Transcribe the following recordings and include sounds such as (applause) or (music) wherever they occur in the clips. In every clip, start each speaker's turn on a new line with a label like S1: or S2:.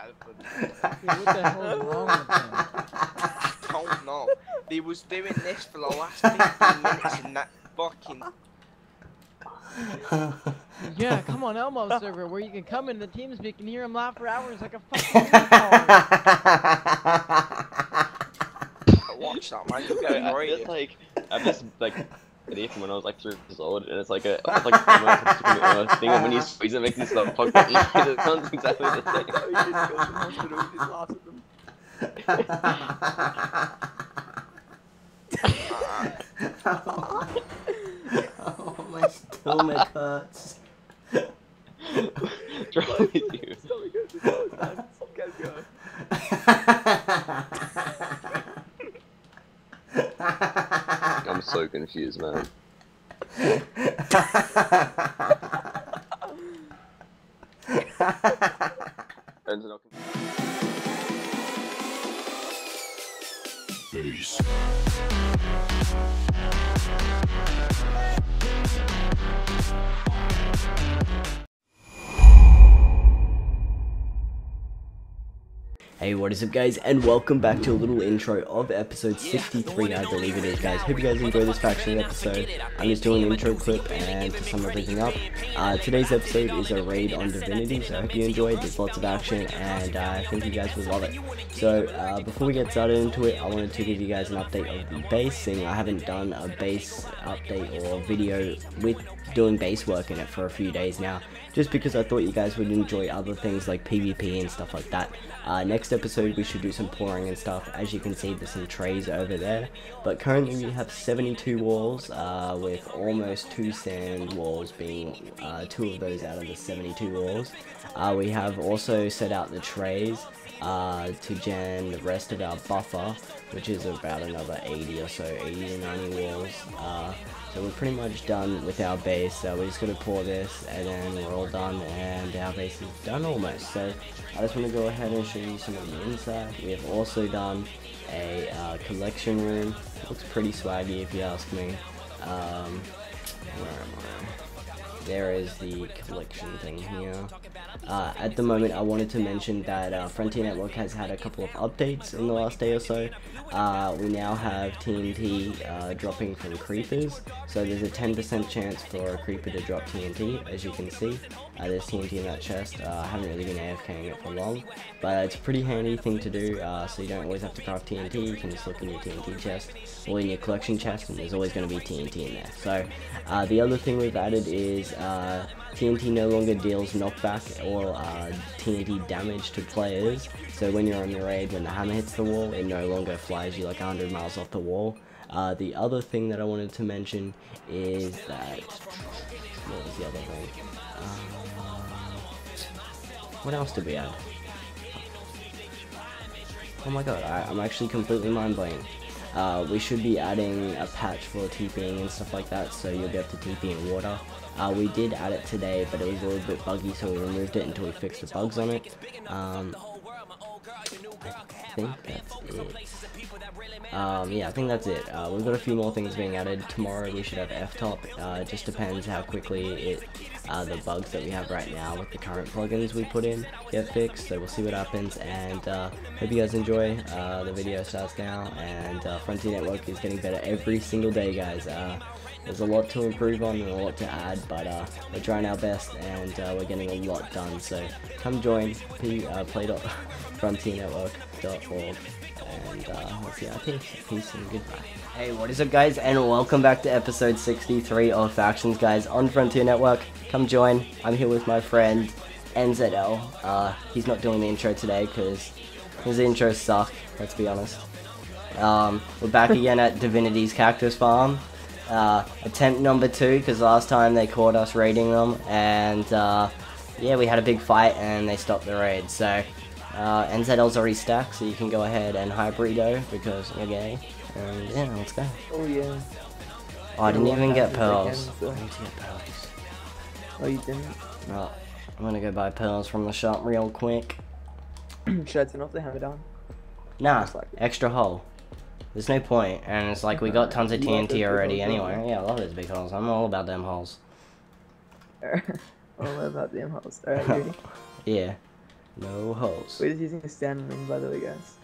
S1: Telford.
S2: Yeah, what the hell wrong with him? (laughs)
S1: Don't know. They was doing this for the last 15 minutes in that fucking.
S2: Yeah, come on Elmo (laughs) server where you can come in the teams and you can hear him laugh for hours like a (laughs) fucking retard.
S1: Watch that, man. You're
S3: Yeah,
S1: getting
S3: I
S1: right.
S3: just like I have this like video from when I was like three years old, and it's like a it's like almost a super (laughs) thing, and when you squeeze it, makes you stop fucking. it sounds exactly the same. (laughs)
S1: You just go to the hospital and just laugh at them. (laughs)
S4: oh, my stomach hurts.
S3: What's wrong with you? I'm so confused, man. And
S4: Hey, what is up guys, and welcome back to a little intro of episode 63, I believe it is guys. Hope you guys enjoy this faction episode. I'm just doing an intro clip and to sum everything up. Uh, today's episode is a raid on Divinity, so I hope you enjoyed. There's lots of action, and uh, I think you guys will love it. So, uh, before we get started into it, I wanted to give you guys an update of the base, seeing I haven't done a base update or video with doing base work in it for a few days now, just because I thought you guys would enjoy other things like PvP and stuff like that. Uh, next episode we should do some pouring and stuff. As you can see there's some trays over there. But currently we have 72 walls uh, with almost two sand walls being uh, two of those out of the 72 walls. Uh, we have also set out the trays uh, to gen the rest of our buffer which is about another 80 or so, 80 to 90 walls. Uh, so we're pretty much done with our base, so we're just going to pour this and then we're all done and our base is done almost. So I just want to go ahead and show you some of the inside. We have also done a uh, collection room. looks pretty swaggy if you ask me. Um, where am I? there is the collection thing here. Uh, at the moment, I wanted to mention that uh, Frontier Network has had a couple of updates in the last day or so. Uh, we now have TNT uh, dropping from creepers, so there's a 10% chance for a creeper to drop TNT, as you can see. Uh, there's TNT in that chest. Uh, I haven't really been AFKing it for long, but it's a pretty handy thing to do, so you don't always have to craft TNT. You can just look in your TNT chest or in your collection chest, and there's always going to be TNT in there. So the other thing we've added is TNT no longer deals knockback or uh, TNT damage to players. So when you're on the raid, when the hammer hits the wall, it no longer flies you like 100 miles off the wall. Uh, the other thing that I wanted to mention is that what was the other thing? Uh, what else did we add? Oh my god, I, I'm actually completely mind blank. Uh, we should be adding a patch for TPing and stuff like that, so you'll be able to TP in water. Uh, we did add it today, but it was a little bit buggy, so we removed it until we fixed the bugs on it. Um, I think that's it. Um, yeah, I think that's it. Uh, we've got a few more things being added. Tomorrow we should have F-top. Uh, it just depends how quickly it, uh, the bugs that we have right now with the current plugins we put in get fixed. So we'll see what happens. And uh, hope you guys enjoy. Uh, the video starts now, and uh, Frontier Network is getting better every single day, guys. Uh, there's a lot to improve on and a lot to add, but uh, we're trying our best and uh, we're getting a lot done. So come join p uh, play.frontiernetwork.org (laughs) and uh, see our peace. Peace and goodbye. Hey, what is up, guys? And welcome back to episode 63 of Factions, guys, on Frontier Network. Come join. I'm here with my friend NZL. Uh, he's not doing the intro today because his intros suck. Let's be honest. Um, we're back (laughs) again at Divinity's Cactus Farm. Uh, attempt number two, because last time they caught us raiding them, and uh, yeah, we had a big fight and they stopped the raid. So uh, NZL's already stacked, so you can go ahead and hybrido because you're gay. And yeah, let's go.
S5: Oh yeah.
S4: Oh, I didn't even get pearls.
S5: again, so-
S4: I need to get pearls.
S5: Oh, you didn't?
S4: Oh, I'm gonna go buy pearls from the shop real quick. (clears throat)
S5: Should I turn off the hammer down?
S4: Nah,
S5: like
S4: extra hole. There's no point, and it's like we got uh, tons of
S5: You love those
S4: TNT already
S5: holes,
S4: anyway. Yeah, I love those big holes. I'm all about them holes. (laughs)
S5: Know about the house. Alright, (laughs) ready?
S4: Yeah. No holes.
S5: We're just using a stand ring, by the way, guys.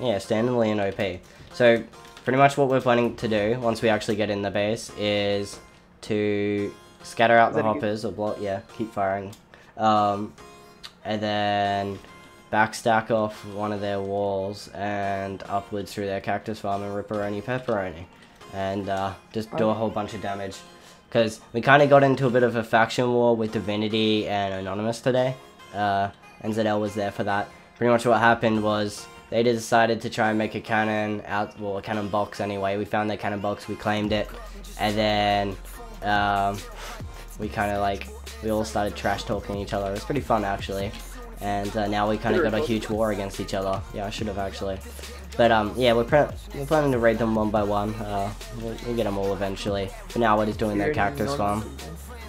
S4: Yeah, standardly and OP. So, pretty much what we're planning to do once we actually get in the base is to scatter out the
S5: that a good-
S4: hoppers or block. Yeah, keep firing. Um, and then backstack off one of their walls and upwards through their cactus farm and ripperoni pepperoni. And uh, just do a whole bunch of damage. Because we kind of got into a bit of a faction war with Divinity and Anonymous today. Uh, NZL was there for that. Pretty much what happened was they decided to try and make a cannon out, well, a cannon box anyway. We found their cannon box, we claimed it, and then um, we kind of like, we all started trash talking each other. It was pretty fun actually. And uh, now we kind of got a huge war against each other. Yeah, I should have actually. But um, yeah, we're, we're planning to raid them one by one. Uh, we'll, we'll get them all eventually. But now we're just doing their cactus farm.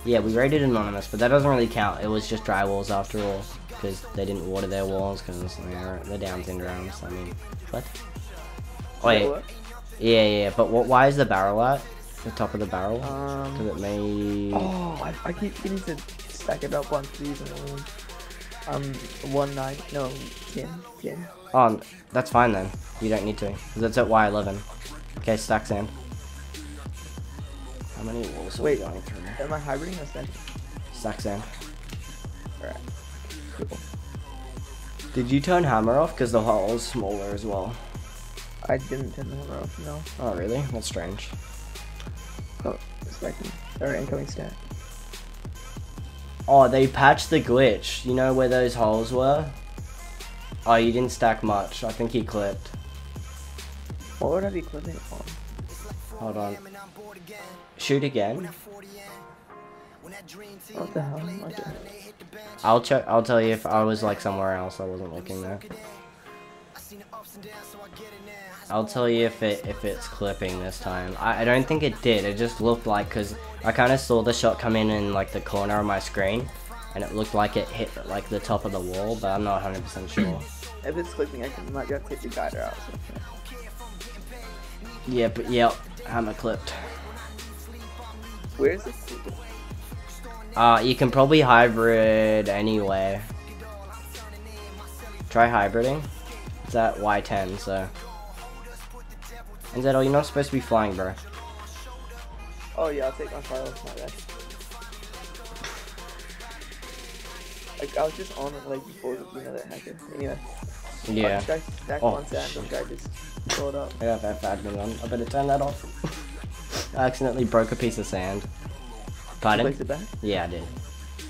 S4: Yeah, we raided Anonymous, but that doesn't really count. It was just dry walls after all, because they didn't water their walls, because they're, they're down syndromes. I mean, what? Oh, yeah, yeah, but what, why is the barrel at the top of the barrel? Because
S5: Um,
S4: it may...
S5: oh, I, I keep getting to stack it up one, then um, one nine, no, ten, ten.
S4: Oh, that's fine then. You don't need to, because it's at Y11. Okay, stack sand. How many walls are
S5: Wait.
S4: we going through?
S5: Am I hybriding or stacking?
S4: Stack sand.
S5: Alright. Cool.
S4: Did you turn hammer off? Because the hole is smaller as well.
S5: I didn't turn the hammer off, no.
S4: Oh, really? That's strange.
S5: Oh, stacking. Or incoming stack.
S4: Oh, they patched the glitch. You know where those holes were? Oh, you didn't stack much. I think he clipped.
S5: What would I be clipping on?
S4: Hold on. Shoot again.
S5: What the hell? Okay.
S4: I'll check. I'll tell you if I was like somewhere else. I wasn't looking there. I'll tell you if it if it's clipping this time. I, I don't think it did. It just looked like because I kind of saw the shot come in in like the corner of my screen, and it looked like it hit like the top of the wall, but I'm not 100% sure. (clears throat)
S5: If it's clipping, I can, might be able take the guider out. So.
S4: yeah, but yep, hammer clipped.
S5: Where is it clipping?
S4: Uh, you can probably hybrid anyway. Try hybriding. It's at Y10, so. And Zeto, you're not supposed to be flying, bro.
S5: Oh yeah, I'll take my fire off My bad. Like I was just on it like before the another hacker. Anyway.
S4: Yeah.
S5: Should I stack
S4: Oh,
S5: one sand or should just up?
S4: I got that admin on. I better turn that off. (laughs) I accidentally broke a piece of sand. Pardon?
S5: Place it back?
S4: Yeah, I did.
S5: Do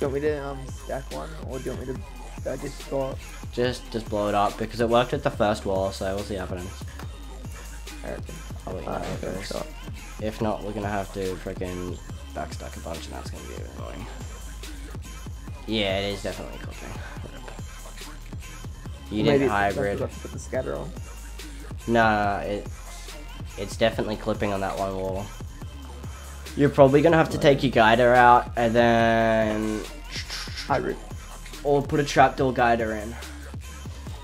S5: you want me to um stack one or do you want me to uh, just go up?
S4: Just, just blow it up because it worked at the first wall, so we'll see what happens.
S5: Alright.
S4: I'll let you know
S5: Alright,
S4: how it
S5: okay,
S4: If not, we're gonna have to freaking backstack a bunch, and that's gonna be annoying. Yeah, it is definitely cooking. You
S5: maybe I
S4: hybrid.
S5: to put the scatter on.
S4: Nah, it it's definitely clipping on that one wall. You're probably gonna have to take your guider out and then
S5: Hybrid.
S4: or put a trapdoor guider in.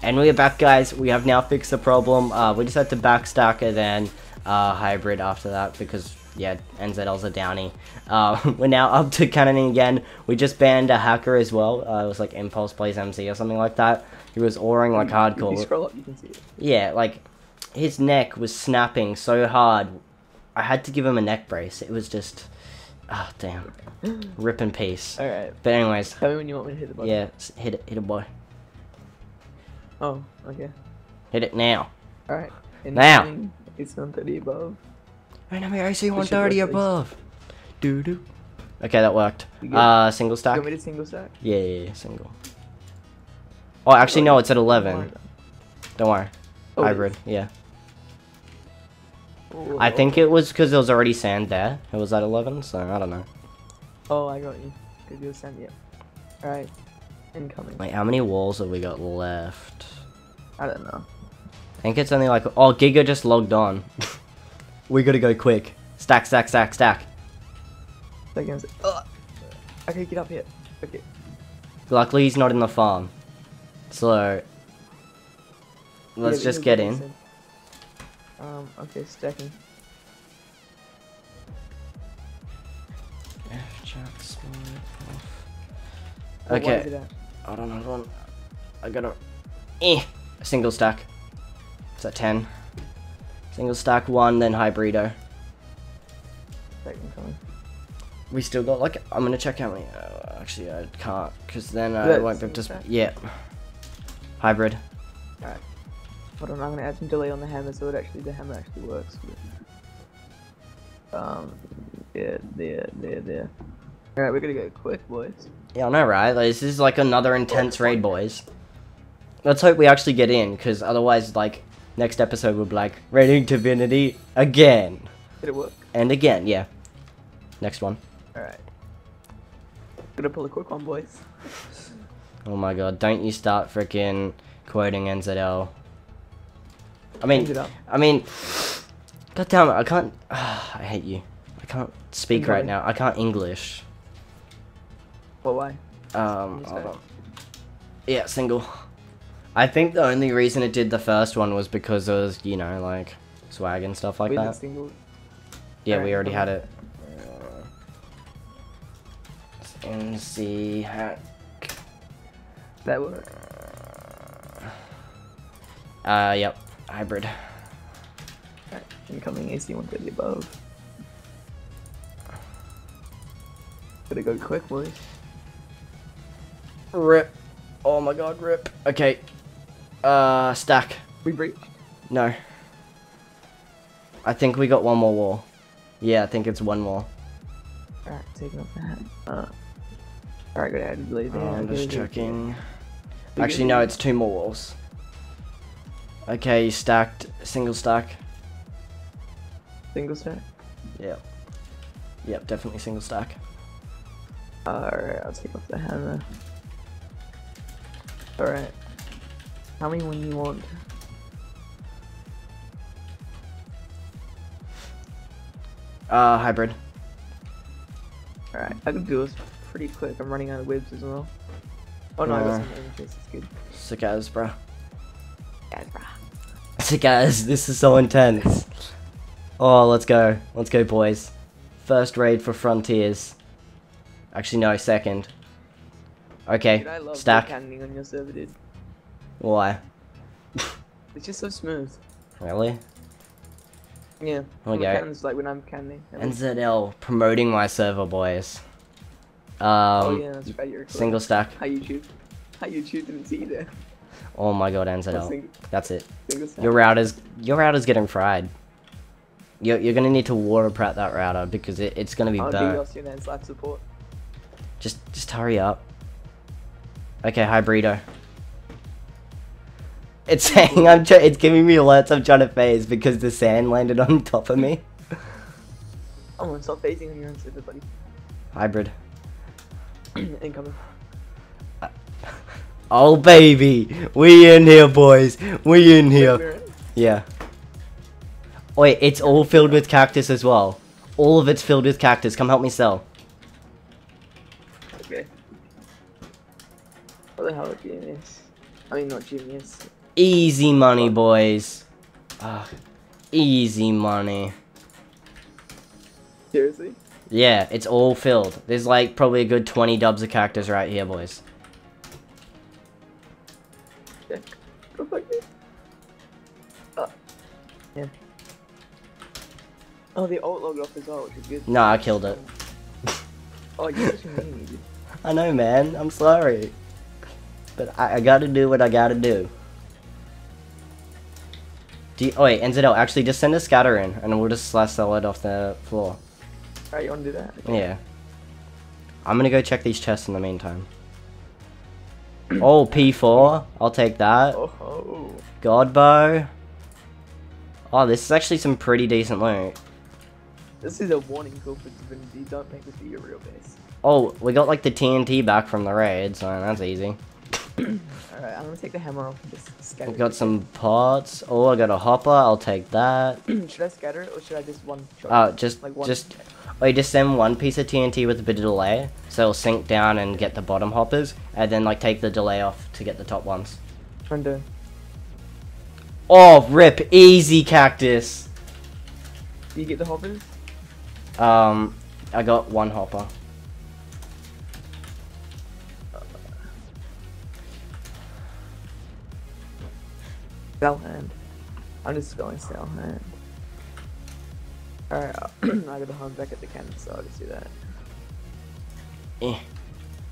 S4: And we're back, guys. We have now fixed the problem. Uh, we just had to backstack and then uh, hybrid after that because, yeah, NZL's a downy. Uh, (laughs) we're now up to cannoning again. We just banned a hacker as well. Uh, it was like Impulse Plays MC or something like that. He was oaring like hardcore.
S5: scroll up, you can see it.
S4: Yeah, like his neck was snapping so hard. I had to give him a neck brace. It was just, ah, damn, rip in peace.
S5: Alright.
S4: But anyways,
S5: Tell me when you want me to hit the button.
S4: yeah, hit it, hit it, boy,
S5: Oh, okay.
S4: hit it now.
S5: Alright.
S4: Now.
S5: Incoming, It's 130 above.
S4: Enemy AC
S5: Push it
S4: 130 above. Doo doo. Okay, that worked. Uh, single stack.
S5: you want me to single stack?
S4: Yeah, yeah, yeah, single. Oh, actually, no, it's at 11. Don't worry.
S5: Oh,
S4: Hybrid, yeah. I think it was because there was already sand there. It was at 11, so I don't know.
S5: Oh, I got you. Cause you send it. Alright. Incoming.
S4: Wait, how many walls have we got left?
S5: I don't know.
S4: I think it's only like oh Giga just logged on. (laughs) we gotta go quick. Stack, stack, stack, stack.
S5: Seconds. Ugh. Okay, get up here. Okay.
S4: Luckily he's not in the farm. So let's
S5: Yeah,
S4: just get in.
S5: said- Um, okay, stacking. Well, why is
S4: Okay.
S5: at?
S4: Hold on, hold on. I gotta. Eh! Single stack. Is that 10? Single stack 1, then hybrido.
S5: Second coming.
S4: We still got like. I'm gonna check how many. Uh, actually, I can't, because then I
S5: Good,
S4: won't be able to.
S5: single
S4: Sp-
S5: stack?
S4: yeah. Hybrid.
S5: Hold on, I'm gonna add some delay on the hammer so it actually the hammer actually works. Um, yeah, there, there, there. All right, we're gonna go quick, boys.
S4: Yeah, I know, right? Like, this is like another intense raid, boys. Let's hope we actually get in, because otherwise, like, next episode we'll be like, raiding Divinity again.
S5: Did it work?
S4: And again, yeah. Next one.
S5: All right. Gonna pull a quick one, boys.
S4: Oh my god, don't you start freaking quoting NZL. I mean,
S5: Change it up.
S4: I mean, god damn it, I can't, (sighs) I hate you. I can't speak right now. I can't English.
S5: Well, why?
S4: Um, hold on. Yeah, single. I think the only reason it did the first one was because it was, you know, like, swag and stuff like
S5: we
S4: that.
S5: single.
S4: Yeah, we already had it. NC hack.
S5: That worked.
S4: Uh, yep. Hybrid.
S5: Alright, incoming AC 130 above. Gotta go quick, boys.
S4: Rip. Oh my god, rip. Okay. Uh, stack.
S5: We breach.
S4: No. I think we got one more wall. Yeah, I think it's one more.
S5: Alright, taking off that. Uh, Alright, gotta add a delay there.
S4: Oh, I'm just checking. Actually, no, it's two more walls. Okay, stacked, single stack.
S5: Single stack.
S4: Yep. Yep, definitely single stack.
S5: Alright, I'll take off the hammer. Alright. How many one you want?
S4: Uh, hybrid.
S5: Alright, I can do this pretty quick. I'm running out of whips as well. Oh no, I got
S4: Uh.
S5: some chase, it's good.
S4: Sick as, bro.
S5: Yeah, brah.
S4: As, (laughs) this is so intense. Oh, let's go. Let's go, boys. First raid for Frontiers. Actually, no, second. Okay,
S5: Dude, I love
S4: stack.
S5: on your server, dude.
S4: Why? (laughs)
S5: It's just so smooth.
S4: Really?
S5: Yeah.
S4: Okay.
S5: Cannon's like when I'm canning.
S4: NZL promoting my server, boys. Um,
S5: oh yeah, that's right. You're
S4: single stack.
S5: Hi YouTube. Hi YouTube. Didn't see you there.
S4: Oh my god,
S5: sing-
S4: That's it. Your router's your router's getting fried. You're, you're gonna need to water prep that router because it, it's gonna be
S5: I'll
S4: burnt.
S5: DDoS you and slap support.
S4: Just just hurry up. Okay, hybrido. It's saying I'm it's giving me alerts I'm trying to phase because the sand landed on top of me. (laughs)
S5: Oh, and stop phasing on your own server, buddy.
S4: Hybrid. (clears throat)
S5: Incoming.
S4: Oh baby, we in here, boys. We in here. Yeah. Wait, it's all filled with cactus as well. All of it's filled with cactus. Come help me sell.
S5: Okay. What the hell are genius? I mean, not genius.
S4: Easy money, boys. Ah, easy money.
S5: Seriously?
S4: Yeah, it's all filled. There's like probably a good 20 dubs of cactus right here, boys.
S5: Check. Go fuck me. Uh, yeah. Oh, the ult logged off as well, which is good.
S4: No, I killed it. (laughs)
S5: Oh, a meanie, dude.
S4: I know, man. I'm sorry. But I, I gotta do what I gotta do. do you, oh, wait, NZL, actually, just send a scatter in, and we'll just slash sell it off the floor.
S5: Alright, you wanna do that?
S4: Yeah. I'm gonna go check these chests in the meantime. (clears throat) Oh, P4. I'll take that.
S5: Oh, oh.
S4: God bow. Oh, this is actually some pretty decent loot.
S5: This is a warning call for Divinity. Don't make this be your real base.
S4: Oh, we got like the TNT back from the raid, so that's easy. (clears throat)
S5: Alright, I'm gonna take the hammer off and just scatter
S4: We
S5: it.
S4: got some pots. Oh, I got a hopper. I'll take that. (clears throat)
S5: should I scatter it or should I just one shot?
S4: Uh, just,
S5: Like one-
S4: just, wait, just send one piece of TNT with a bit of delay, so it'll sink down and get the bottom hoppers, and then like take the delay off to get the top ones.
S5: Render.
S4: Oh, rip. Easy cactus.
S5: Do you get the hoppers?
S4: Um, I got one hopper.
S5: Spellhand. I'm just spelling Spellhand. Alright, (clears throat) I got the hog back at the cannon, so I'll just do that.
S4: Eh.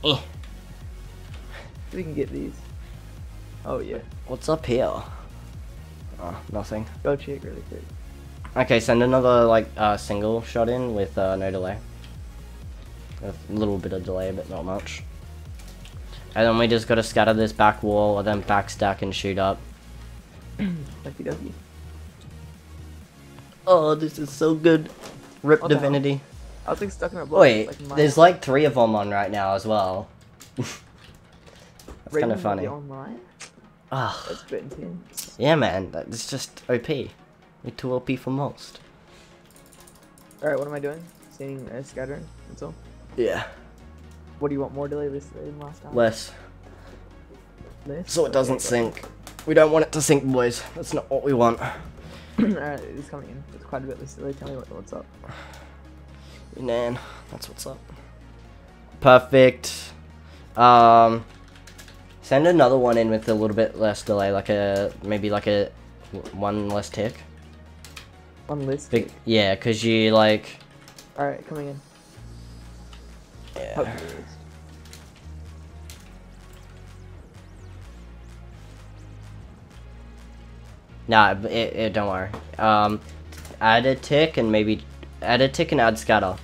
S4: Eh.
S5: We can get these. Oh yeah.
S4: What's up here? Oh, nothing.
S5: Go check really quick.
S4: Okay, send another like uh, single shot in with uh, no delay. A little bit of delay, but not much. And then we just gotta scatter this back wall, and then back stack and shoot up. (clears throat)
S5: Lucky ducky.
S4: Oh, this is so good. Rip
S5: What?
S4: Divinity.
S5: I was like stuck in a block.
S4: Wait,
S5: like, my-
S4: there's like three of them on right now as well. (laughs) That's kind of funny.
S5: Online?
S4: Ah,
S5: That's a bit intense.
S4: Yeah, man, that's just OP. We're too OP for most.
S5: Alright, what am I doing? Seeing uh, scattering? That's all.
S4: Yeah,
S5: What do you want? More delay this than last time?
S4: less,
S5: Less?
S4: so it doesn't
S5: got
S4: sink. We don't want it to sink, boys. That's not what we want. (clears throat)
S5: Alright, it's coming in. It's quite a bit less delay. Tell me what, what's up.
S4: Nan, that's what's up. Perfect. Um, send another one in with a little bit less delay, like a maybe like a, one less tick.
S5: One list.
S4: Big, yeah, cause you like.
S5: Alright, coming in.
S4: Yeah.
S5: Hopefully.
S4: Nah, it, it, don't worry. Um, add a tick and maybe add a tick and add scatter.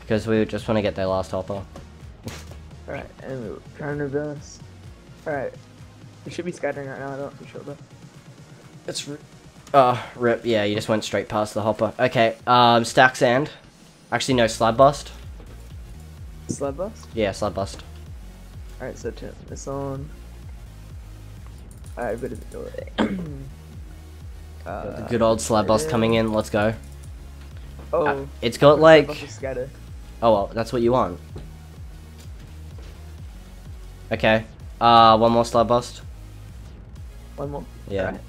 S4: Because we just want to get their last hopper.
S5: Alright, and we're trying to reverse. Alright. We should be scattering right now, I don't for sure though.
S4: It's uh rip. Yeah, you just went straight past the hopper. Okay. Um, stack sand. Actually, no slab bust.
S5: Slab bust?
S4: Yeah, slab bust.
S5: Alright, so turn this on. Alright, bit of delay. (clears throat) uh,
S4: the good old slab bust coming in. Let's go.
S5: Oh.
S4: Uh, it's got like. Oh well, that's what you want. Okay. Uh, one more slab bust.
S5: One more.
S4: Yeah.
S5: Alright.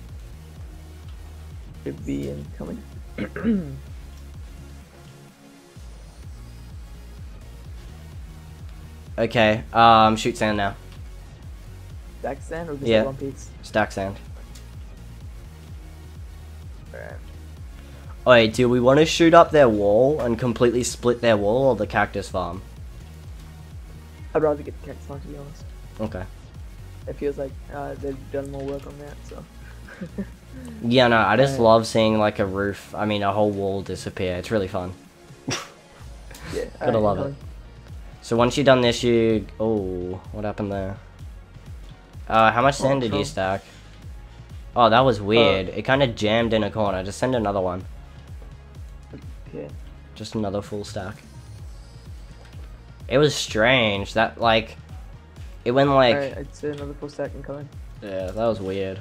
S5: Should be incoming. (clears throat)
S4: Okay. Um, shoot sand now.
S5: Stack sand or just
S4: Yeah.
S5: one piece?
S4: Stack sand.
S5: Alright.
S4: Wait, do we want to shoot up their wall and completely split their wall or the cactus farm?
S5: I'd rather get the cactus farm to be honest.
S4: Okay.
S5: It feels like uh, they've done more work on that, so. (laughs)
S4: Yeah, no, I just love seeing like a roof, I mean a whole wall disappear. It's really fun. (laughs)
S5: yeah.
S4: Gotta love it. So once you've done this, you... Oh, what happened there? Uh, how much
S5: Oh,
S4: sand did you stack? Oh, that was weird. it kind of jammed in a corner. Just send another one.
S5: Okay.
S4: Just another full stack. It was strange. That, like... It went like...
S5: Alright, I'd say another full stack incoming.
S4: Yeah, that was weird.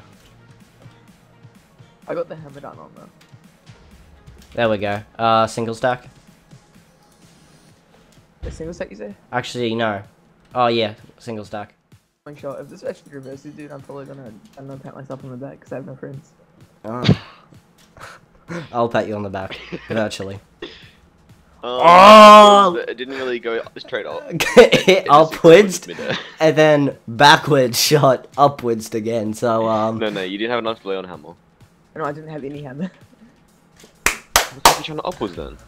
S5: I got the hammer down on though.
S4: There we go. Uh, single stack?
S5: A single stack, you say?
S4: Actually, no. Oh, yeah. Single stack.
S5: One shot. If this actually reverses, dude, I'm probably gonna, I'm gonna pat myself on the back because I have no friends.
S4: Oh. (laughs) I'll pat you on the back. Virtually.
S3: Um,
S4: Oh!
S3: It didn't really go straight up.
S4: Hit (laughs)
S3: It just
S4: upwards (laughs) and then backwards shot upwards again. So um
S3: No, no, you didn't have enough delay on hammer.
S5: No, I didn't have any hammer.
S3: What the fuck are you trying to upwards then?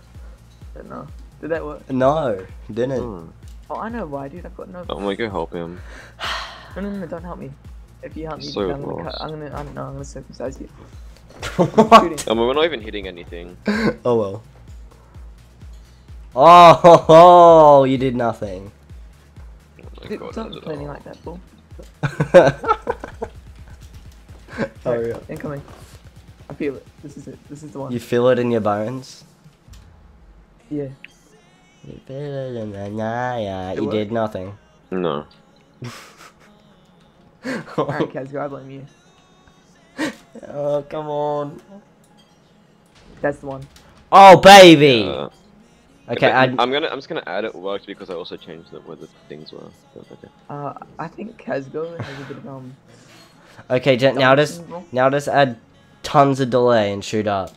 S5: But no. Did that work?
S4: no, didn't.
S3: Hmm.
S5: Oh, I know why, dude. I've got no.
S3: Oh my, go help him. (sighs)
S5: No, no, no, don't help me. If you help me,
S3: So
S5: I'm gonna cut. I'm gonna. I don't know. I'm gonna circumcise you. (laughs)
S4: what?
S5: Shooting.
S3: I mean, we're not even hitting anything.
S4: Oh well. Oh, ho, (laughs) ho, you did nothing.
S3: My
S5: Dude,
S3: god,
S5: don't
S3: not
S5: play me like that, fool.
S4: oh
S5: Alright,
S4: yeah.
S5: Incoming. I feel it. This is it. This is the one.
S4: You feel it in your bones.
S5: Yeah.
S4: You feel it in the night.
S5: It
S4: You did nothing.
S3: No. (laughs)
S5: Alright, Kaz, I blame you.
S4: oh come on.
S5: That's the one.
S4: Oh baby.
S3: Uh,
S4: okay,
S3: but
S4: I.
S3: I'm gonna, I'm just gonna add it worked because I also changed the, where the things were. Okay.
S5: Uh, I think Kazgo has a bit of um.
S4: Okay, now just
S5: syndrome.
S4: now just add tons of delay and shoot up.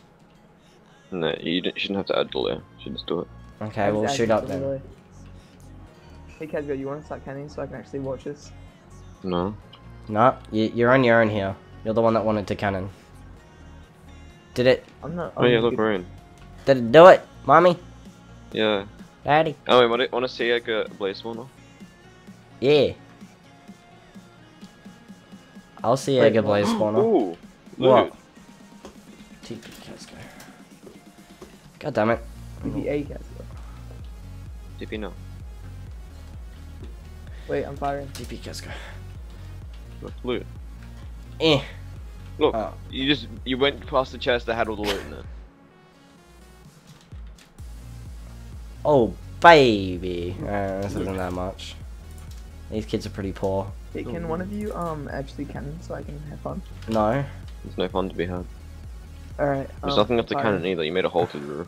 S3: No, you didn't, shouldn't have to add delay. You should just do it.
S4: Okay, we'll shoot up
S5: some
S4: then.
S5: delay. Hey Kazgo, you want to start canning so I can actually watch this?
S3: No.
S4: No, you, you're on your own here. You're the one that wanted to cannon. Did it?
S5: I'm not.
S3: Oh yeah, look,
S5: good-
S3: we're in.
S4: Did it do it, mommy,
S3: Yeah.
S4: daddy?
S3: Oh wait, wanna wanna see like a blaze spawner?
S4: Yeah. I'll see
S5: Wait,
S4: Egg? Blaze spawner.
S3: Ooh.
S4: What? TP Casco. God damn it.
S5: BBA cast.
S3: TP no.
S5: Wait, I'm firing.
S4: TP Casco.
S3: Look, loot.
S4: Eh.
S3: Look,
S4: Oh.
S3: you just you went past the chest that had all the loot in it.
S4: Oh, baby. Uh, this isn't that much. These kids are pretty poor.
S5: Hey, can one of you um actually cannon so I can have fun?
S4: No.
S3: There's no fun to be had.
S5: All right.
S3: There's
S5: um,
S3: nothing up the
S5: firing.
S3: cannon either. You made a hole to the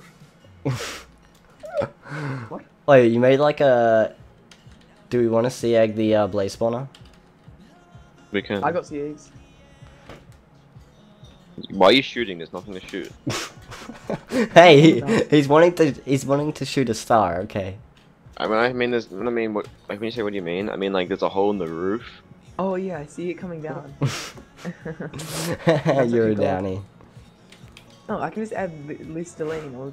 S3: roof. (laughs) What?
S4: Wait, you made like a. Do we want to see egg the uh, blaze spawner?
S3: We can.
S5: I got CAs.
S3: Why are you shooting? There's nothing to shoot. (laughs) (laughs)
S4: hey,
S5: No.
S4: he's wanting to. He's wanting to shoot a star. Okay.
S3: I mean, I mean, there's. I mean, what? Like when you say, what do you mean? I mean, like there's a hole in the roof.
S5: Oh yeah, I see it coming down. (laughs)
S4: You're a
S5: actually gold.
S4: downy.
S5: no, I can just add Li- Lisa Delaney. Or...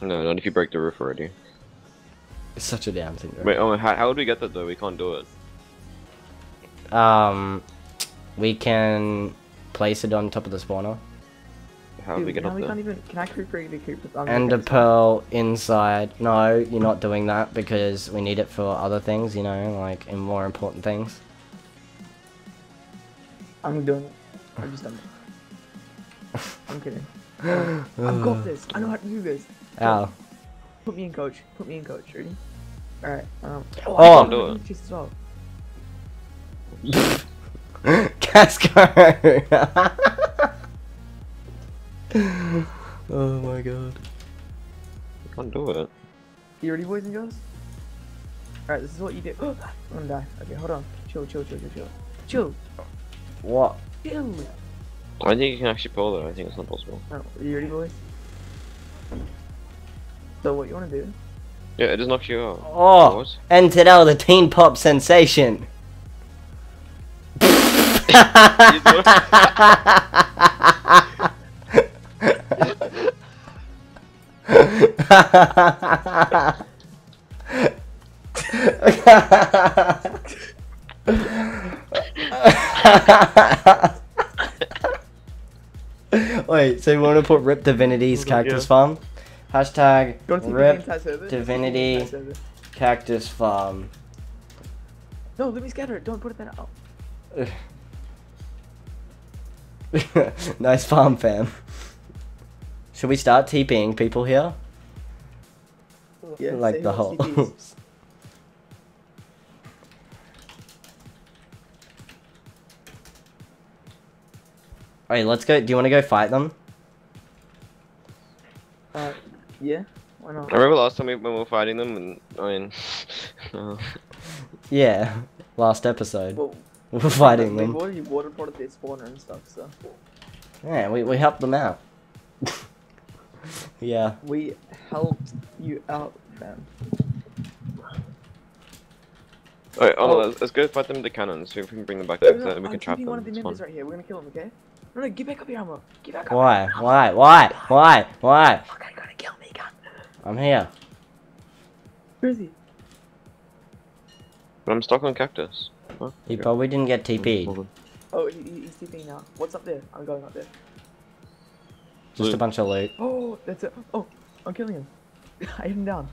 S3: No, not if you break the roof already.
S4: It's such a damn thing.
S3: Wait, oh, how, how would we get that though? We can't do it.
S4: Um, we can place it on top of the spawner.
S3: How would we get up
S5: we
S3: there?
S5: can't even. Can I creep creep the creep with
S4: And a
S5: okay, so-
S4: pearl inside. No, you're not doing that because we need it for other things, you know, like in more important things.
S5: I'm doing it. I'm just done it. I'm kidding. (laughs) I've got this. I know how to do this.
S4: Ow.
S5: Put me in coach. Put me in coach. Ready? Alright. Um. Oh,
S4: Oh.
S5: I'm
S3: doing it.
S5: Just as well. (laughs)
S4: Casco! (laughs) (laughs) oh my god.
S3: We can't do it.
S5: You ready, boys and girls? Alright, this is what you do. (gasps) I'm gonna die. Okay, hold on. Chill, chill, chill, chill, chill. Chill.
S4: What?
S5: Chill.
S3: I think you can actually pull it. I think it's not possible.
S5: Oh, Alright, you ready, boys? So, what you wanna do?
S3: Yeah, it just knocks you out.
S4: Oh!
S3: What?
S4: And today the teen pop sensation. (laughs) (laughs) Wait, so you want to put Rip Divinity's cactus
S3: yeah.
S4: farm? Hashtag
S5: You wanna take the
S4: Rip
S5: entire?
S4: Divinity. Cactus farm.
S5: No, let me scatter it. Don't put it there. Oh. (laughs)
S4: nice farm, fam. Should we start TPing people here?
S5: Yeah,
S4: like the
S5: who
S4: whole.
S5: wants TPs.
S4: Let's go. Do you want to go fight them?
S5: Uh, yeah. Why not?
S3: I remember last time we, when we were fighting them, and I mean, uh, (laughs)
S4: Yeah, last episode.
S5: Well,
S4: We (laughs) We're fighting
S5: We've
S4: them.
S5: already water ported their spawner and stuff, so
S4: Yeah, we, we helped them out. (laughs) yeah.
S5: we helped you out, fam.
S3: Alright, oh,
S5: Oh.
S3: no, let's, let's go fight them with the cannons. See if we can bring them back
S5: No,
S3: there,
S5: no,
S3: so that we
S5: I'm
S3: can trap
S5: keeping
S3: them.
S5: one of the
S3: It's
S5: members
S3: fun.
S5: right here. We're gonna kill him, okay? No, no, get back up here, Ammo. Get back up.
S4: Why? Why? Why? Why? Why?
S5: Fuck, I gotta kill me, gun.
S4: I'm here.
S5: Where is he?
S3: But I'm stuck on cactus. Huh?
S4: He
S3: Okay.
S4: probably didn't get
S3: Hold
S4: TP'd.
S3: on.
S5: Oh, he, he- he's TPing now. What's up there? I'm going up there.
S4: Just a
S3: Loot.
S4: bunch of loot.
S5: Oh, that's it. Oh, I'm killing him. (laughs) I hit him down.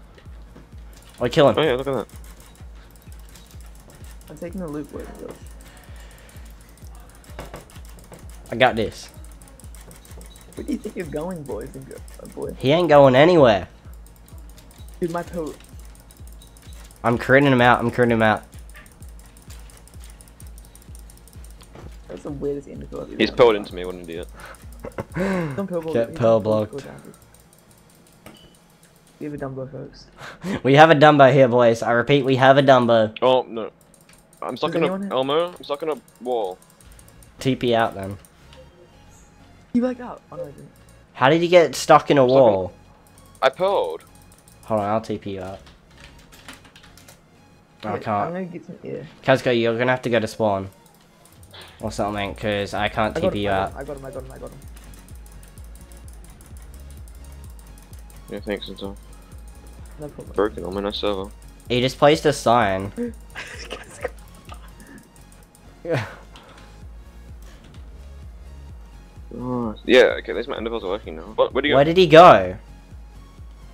S4: Oh, kill
S3: Oh
S4: him.
S3: yeah, look at that.
S5: I'm taking the loot, boys and girls.
S4: I got this.
S5: Where do you think you're going, boys and girls? Oh, uh, boy.
S4: He ain't going anywhere.
S5: Dude, my toe.
S4: I'm critting him out. I'm critting him out.
S5: That's the weirdest indigo I've ever
S3: He's
S5: done.
S3: pulled into me, what an idiot.
S5: Don't pearl block.
S4: Get
S5: he's
S4: pearl
S5: blocked,
S4: blocked.
S5: go down, dude. We have a Dumbo, folks. (laughs)
S4: We have a Dumbo here, boys. I repeat, we have a Dumbo.
S3: Oh no. I'm stuck
S5: Does
S3: in a
S5: have-
S3: Elmo, I'm stuck in a wall.
S4: TP out then.
S5: You back out. Oh no, I didn't.
S4: How did you get stuck in a
S3: Stuck in-
S4: wall?
S3: I pulled.
S4: Hold on, I'll TP you out. I
S5: Yeah, I'm
S4: can't.
S5: gonna get some air.
S4: Kazko, you're gonna have to go to spawn. or something, because I can't
S5: I
S4: TP
S5: him,
S4: you
S5: I got
S4: out.
S5: him, I got him, I got him, I got him.
S3: Yeah, thanks, it's all
S5: No problem.
S3: Broken on my nice server.
S4: He just placed a sign. (laughs) Yeah.
S3: Oh, yeah, okay, these mandibles are working now. What, where do you
S4: Where
S3: go?
S4: did he go?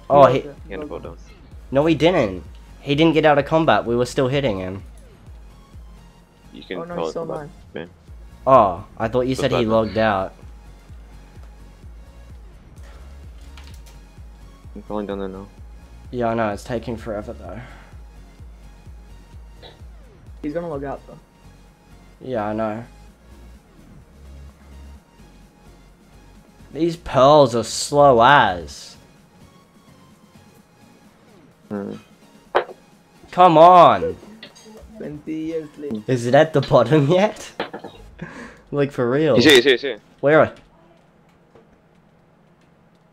S4: Oh, he,
S3: He had to fall down.
S4: no, he didn't. He didn't get out of combat. We were still hitting him.
S3: You can
S5: Oh no,
S3: call
S5: still
S3: combat.
S5: alive.
S4: Oh, I thought you said he logged out.
S3: I'm falling down there now.
S4: Yeah, I know. It's taking forever though.
S5: He's gonna log out though.
S4: Yeah, I know. These pearls are slow as.
S3: Hmm.
S4: Come on.
S5: 20 years later.
S4: Is it at the bottom yet? (laughs) like for real?
S3: He's here, he's here, he's here.
S4: Where?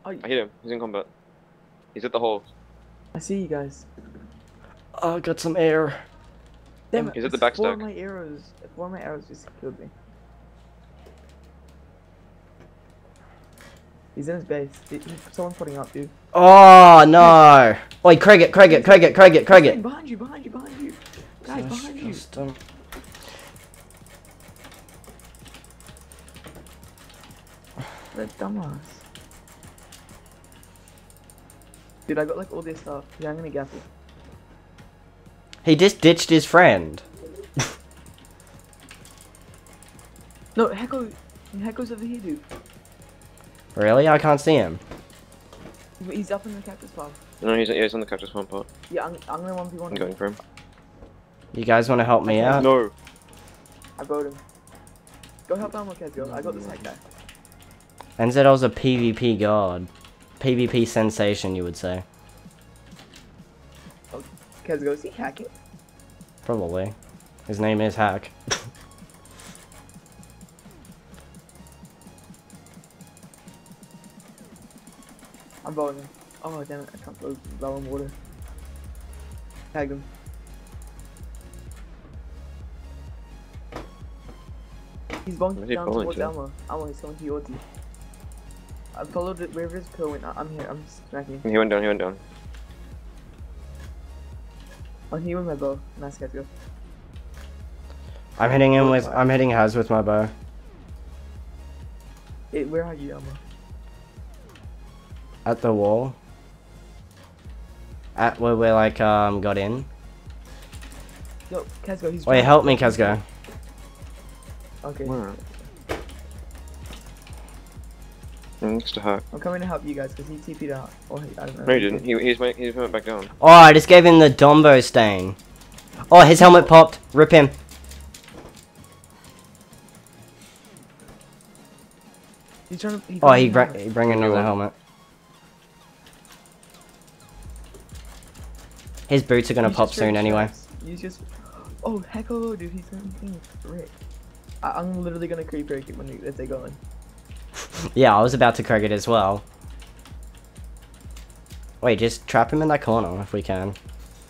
S3: I hit him. He's in combat. He's at the hole.
S5: I see you guys.
S4: Uh, oh, I got some air.
S5: Damn it.
S3: He's at the
S5: it's
S3: back
S5: Four of
S3: stack.
S5: my arrows. Four of my arrows just killed me. He's in his base. He, he, someone's putting up, dude.
S4: Oh ah, no! Wait, Craig it, Craig it, Craig it, Craig it, Craig it.
S5: Behind you, behind you, behind you. Guys, behind you.
S4: Custom.
S5: That dumbass. Dude, I got like all this stuff. Yeah, I'm gonna gap it.
S4: He just ditched his friend. (laughs)
S5: No, Hecko. Hecko's over here, dude.
S4: Really? I can't see him.
S5: He's up in the cactus farm.
S3: No, he's, yeah, he's on the cactus farm part.
S5: Yeah, I'm, I'm gonna 1v1
S3: I'm
S5: him.
S3: going for him.
S4: You guys want to help me out?
S3: No!
S5: I brought him. Go help Elmo Kez, go. I got this hack guy.
S4: NZL's a PvP god. PvP sensation, you would say.
S5: Kez, go. Is he hacking?
S4: Probably. His name is Hack. (laughs)
S5: I'm blowing him. Oh, damn it. I can't blow, blow him water. Tag him. He's going down
S3: falling
S5: towards
S3: to?
S5: Elmo. Elmo, he's going towards you. I followed it wherever his pill went. I- I'm here. I'm smacking.
S3: He went down, he went down.
S5: I'm here with my bow. Nice catch, go.
S4: I'm hitting him with. I'm hitting Haz with my bow.
S5: Hey, where are you, Elmo?
S4: At the wall. At where we like um got in.
S5: Yo, Kazgo, he's
S4: Wait,
S5: trying-
S4: help me, Kazgo.
S5: Okay,
S3: Where? Mm, Next to hack.
S5: I'm coming to help you guys because he TP'd out. Or he, I don't know.
S3: No, he didn't. He, he's went, he went back down.
S4: Oh, I just gave him the Dombo stain. Oh, his helmet popped. Rip him.
S5: He's trying to. Oh, he
S4: Oh,
S5: got
S4: he
S5: me
S4: bring
S5: now.
S4: he bring another
S3: Everyone.
S4: helmet. His boots are gonna
S5: Use
S4: pop soon anyway.
S5: shots. Use just. Oh, hecko, oh, dude, he's gonna be frick. I, I'm literally gonna creep break it when you, if they're in.
S4: Yeah, I was about to crack it as well. Wait, just trap him in that corner if we can.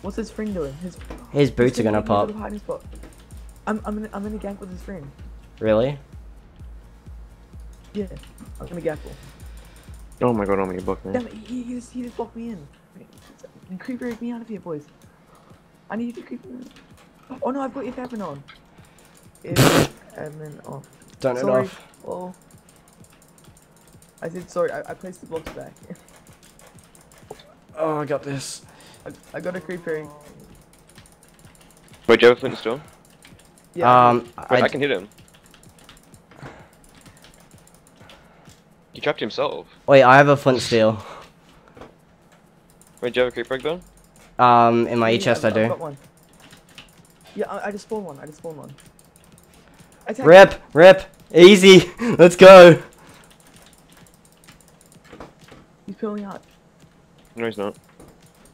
S5: What's his friend doing? His
S4: His boots are
S5: his friend
S4: gonna pop.
S5: little hiding spot. I'm I'm in I'm in a gank with his friend.
S4: Really?
S5: Yeah, I'm gonna gank him.
S3: Oh my god, oh my blocked me.
S5: Damn it, he, he just he just blocked me in. Wait, Creep break me out of here, boys. I need you to creep. Oh no, I've got your admin on. (laughs) If admin off.
S4: Turn it
S5: Sorry.
S4: off.
S5: Oh. I said sorry. I, I placed the blocks back.
S4: Oh, I got this.
S5: I, I got a creeper.
S3: Wait, do you have a flint still?
S5: Yeah.
S4: Um,
S3: Wait, I,
S4: I,
S3: can hit him. He trapped himself.
S4: wait, I have a flint steel.
S3: Wait, do you have a creep break though?
S4: Um, in my
S5: Yeah,
S4: e chest I
S5: I've- I've
S4: do.
S5: got one. Yeah, I, I just spawned one. I just spawned one. Attack.
S4: Rip, rip, easy. (laughs) Let's go.
S5: He's pulling out.
S3: No, he's not.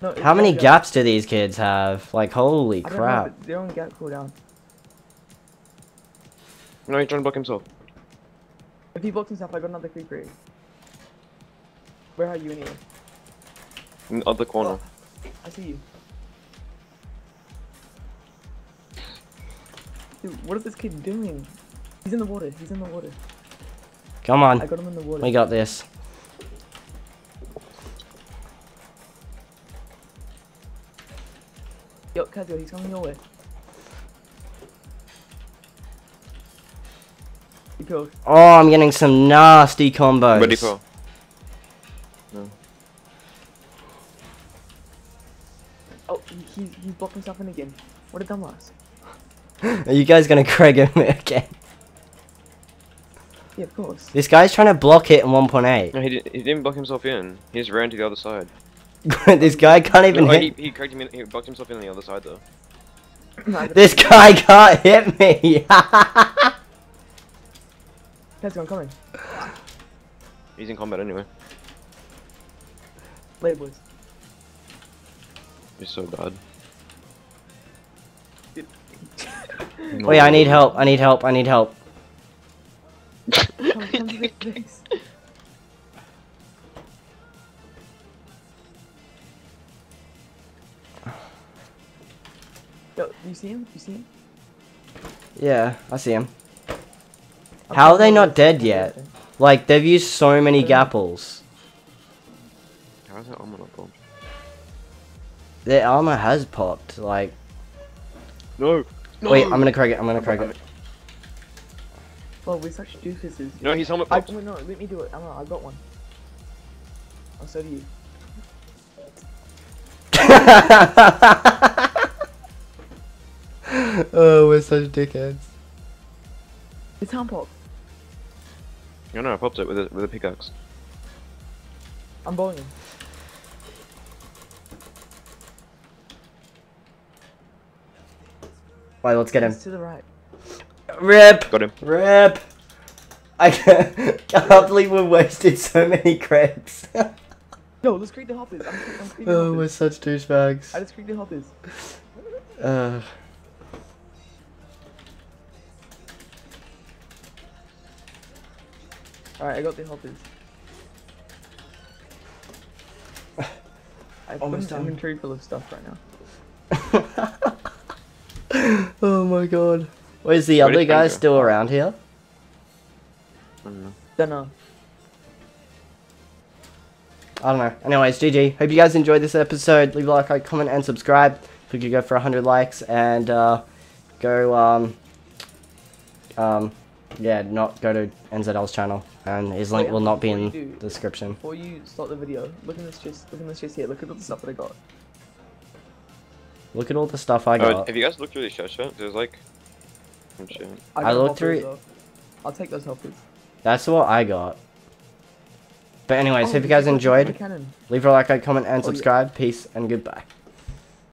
S5: No,
S4: How many
S5: gap?
S4: gaps do these kids have? Like, holy
S5: I don't know,
S4: crap.
S5: they're on gap cooldown.
S3: No, he's trying to block himself.
S5: If he blocks himself, I got another creeper. Where are you anyway?
S3: In the other corner.
S5: Oh, I see you. Dude, what is this kid doing? He's in the water. He's in the water.
S4: Come
S5: I
S4: on.
S5: got him in the water.
S4: We got this.
S5: Yo, Kazio, he's coming your way.
S4: Oh, I'm getting some nasty combos.
S3: Ready for?
S5: Oh, he- he's he's blocked himself in again. What a dumbass.
S4: Are you guys gonna Craig him again?
S5: Yeah, of course.
S4: This guy's trying to block it in 1.8.
S3: No, he didn't. He didn't block himself in. He just ran to the other side. (laughs)
S4: this guy can't even
S3: No,
S4: hit.
S3: he, he cracked him in. He blocked himself in on the other side though.
S5: No, I got
S4: This guy can't hit me.
S5: Kazio, I'm coming.
S3: He's in combat anyway.
S5: Later, boys.
S3: He's so bad.
S4: Wait, I need help. I need help. I need help. (laughs)
S5: Yo, do you see him? Do you see him?
S4: Yeah, I see him.
S5: I'm
S4: How are they not dead yet? Like they've used so many gapples.
S3: How is that armor not bombed?
S4: Their armor has popped. Like,
S3: No. no.
S4: wait, I'm gonna Craig it. I'm gonna Craig it.
S5: Well, we're such doofuses.
S3: No, his helmet
S5: I,
S3: popped.
S5: wait, no, let me do it. Emma, I got one. Oh, so do you. (laughs) (laughs) (laughs)
S4: oh, we're such dickheads.
S5: It's hand pop.
S3: No, no, I popped it with a with a pickaxe.
S5: I'm bowling him.
S4: Wait, let's get him.
S5: He's to the right.
S4: Rip.
S3: Got him.
S4: Rip. I (laughs) can't, can't believe we wasted so many crabs.
S5: Yo, (laughs) let's create the hoppers. I'm, I'm creating the
S4: oh, we're such douchebags.
S5: I just created the hoppers.
S4: Uh,
S5: Alright, I got the hoppers. I have
S4: Almost
S5: an inventory full of stuff right now. (laughs)
S4: oh my god. Wait, is the
S3: Where
S4: other guy
S3: Frank
S4: still around here?
S3: I don't know.
S5: Don't know.
S4: I don't know. Anyways, GG. Hope you guys enjoyed this episode. Leave a like, like, comment, and subscribe. If we could go for 100 likes and uh, go, um, um, yeah, not go to NZL's channel. And his link
S5: Wait,
S4: will not be in
S5: do-
S4: the description.
S5: Before you start the video, look in this chest. Look in this chest here. Look at all the stuff that I got.
S4: Look at all the stuff I
S3: Oh,
S4: got.
S3: have you guys looked through the chest yet? There's like. some shit.
S5: I,
S4: I
S5: got
S4: looked through it.
S5: though. I'll take those hoppers.
S4: That's what I got. But anyways,
S5: Oh,
S4: hope you guys enjoyed.
S5: Cannon.
S4: Leave a like, like, comment, and
S5: Oh, yeah.
S4: subscribe. Peace and goodbye.